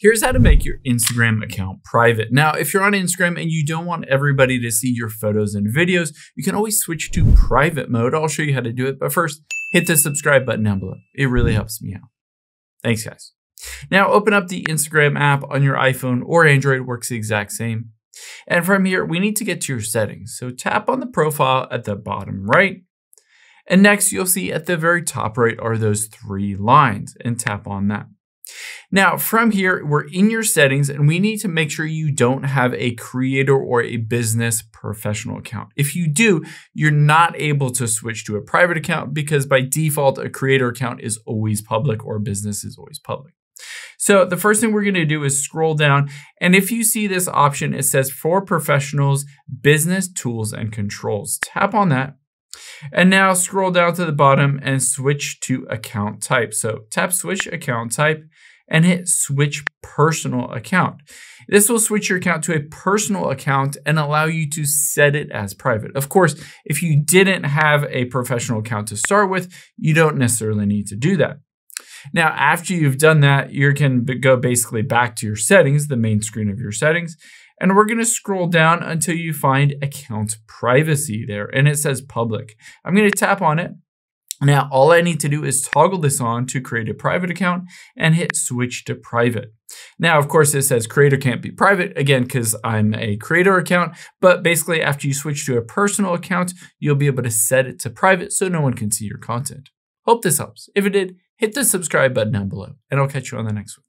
Here's how to make your Instagram account private. Now, if you're on Instagram and you don't want everybody to see your photos and videos, you can always switch to private mode. I'll show you how to do it, but first, hit the subscribe button down below. It really helps me out. Thanks, guys. Now, open up the Instagram app on your iPhone or Android, works the exact same. And from here, we need to get to your settings. So tap on the profile at the bottom right. And next, you'll see at the very top right are those three lines, and tap on that. Now, from here, we're in your settings and we need to make sure you don't have a creator or a business professional account. If you do, you're not able to switch to a private account because by default, a creator account is always public or business is always public. So the first thing we're going to do is scroll down. And if you see this option, it says for professionals, business tools and controls. Tap on that. And now scroll down to the bottom and switch to account type. So tap switch account type and hit switch personal account. This will switch your account to a personal account and allow you to set it as private. Of course, if you didn't have a professional account to start with, you don't necessarily need to do that. Now, after you've done that, you can go basically back to your settings, the main screen of your settings, and we're going to scroll down until you find account privacy there, and it says public. I'm going to tap on it. Now, all I need to do is toggle this on to create a private account and hit switch to private. Now, of course, it says creator can't be private, again, because I'm a creator account, but basically after you switch to a personal account, you'll be able to set it to private so no one can see your content. Hope this helps. If it did, hit the subscribe button down below, and I'll catch you on the next one.